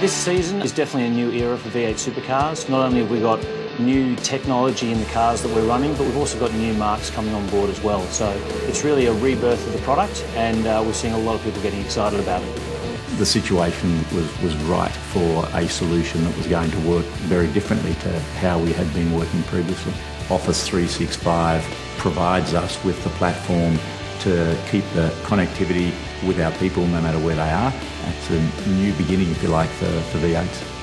This season is definitely a new era for V8 supercars. Not only have we got new technology in the cars that we're running, but we've also got new marques coming on board as well. So it's really a rebirth of the product, and uh, we're seeing a lot of people getting excited about it. The situation was, was right for a solution that was going to work very differently to how we had been working previously. Office 365 provides us with the platform to keep the connectivity with our people no matter where they are. It's a new beginning, if you like, for, for V8s.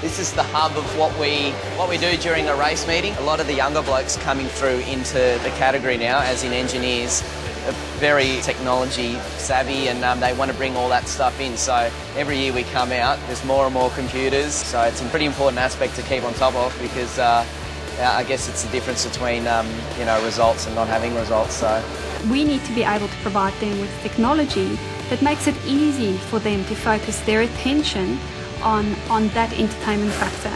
This is the hub of what we what we do during a race meeting. A lot of the younger blokes coming through into the category now, as in engineers, are very technology savvy and um, they want to bring all that stuff in. So every year we come out, there's more and more computers. So it's a pretty important aspect to keep on top of because uh, I guess it's the difference between um, you know results and not having results. So we need to be able to provide them with technology that makes it easy for them to focus their attention on, on that entertainment factor.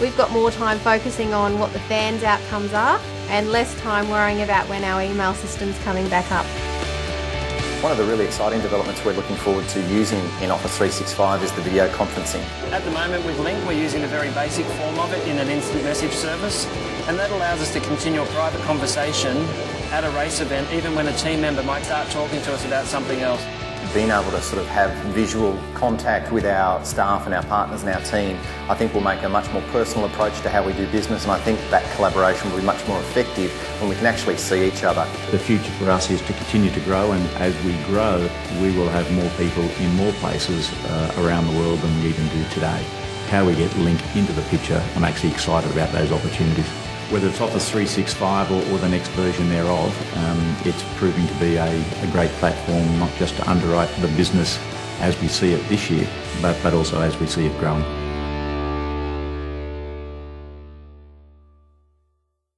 We've got more time focusing on what the fans' outcomes are and less time worrying about when our email system's coming back up. One of the really exciting developments we're looking forward to using in Office 365 is the video conferencing. At the moment with Lync, we're using a very basic form of it in an instant message service, and that allows us to continue a private conversation at a race event, even when a team member might start talking to us about something else being able to sort of have visual contact with our staff and our partners and our team, I think will make a much more personal approach to how we do business and I think that collaboration will be much more effective when we can actually see each other. The future for us is to continue to grow and as we grow we will have more people in more places uh, around the world than we even do today. How we get linked into the picture, I'm actually excited about those opportunities whether it's Office 365 or, or the next version thereof, um, it's proving to be a, a, great platform not just to underwrite the business as we see it this year, but, but also as we see it growing.